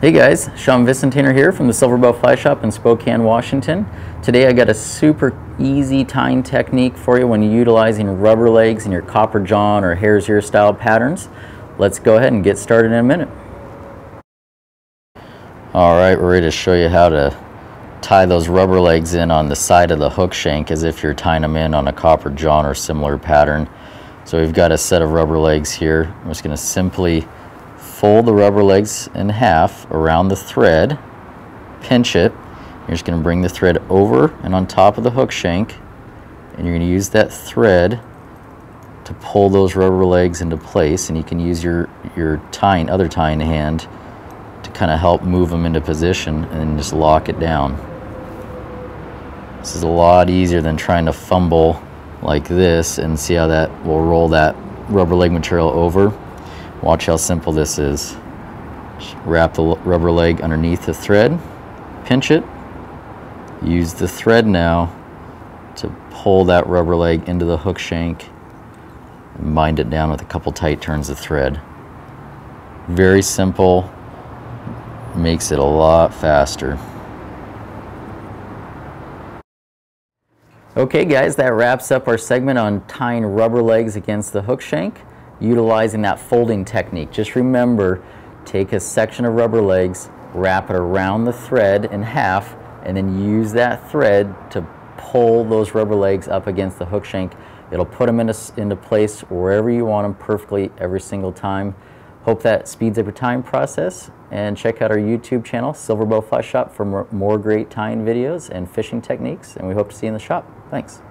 Hey guys, Sean Visintainer here from the Silver Silverbow Fly Shop in Spokane, Washington. Today I got a super easy tying technique for you when you're utilizing rubber legs in your copper john or hare's ear style patterns. Let's go ahead and get started in a minute. All right, we're ready to show you how to tie those rubber legs in on the side of the hook shank as if you're tying them in on a copper john or similar pattern. So we've got a set of rubber legs here. I'm just going to simply fold the rubber legs in half around the thread, pinch it. You're just going to bring the thread over and on top of the hook shank, and you're going to use that thread to pull those rubber legs into place. And you can use your, your tying, other tying hand to kind of help move them into position and just lock it down. This is a lot easier than trying to fumble like this and see how that will roll that rubber leg material over. Watch how simple this is. Wrap the rubber leg underneath the thread, pinch it, use the thread now to pull that rubber leg into the hook shank and bind it down with a couple tight turns of thread. Very simple, makes it a lot faster. Okay guys, that wraps up our segment on tying rubber legs against the hook shank utilizing that folding technique. Just remember, take a section of rubber legs, wrap it around the thread in half, and then use that thread to pull those rubber legs up against the hook shank. It'll put them into, into place wherever you want them perfectly every single time. Hope that speeds up your tying process and check out our YouTube channel, Silverbow Fly Shop for more, more great tying videos and fishing techniques and we hope to see you in the shop. Thanks.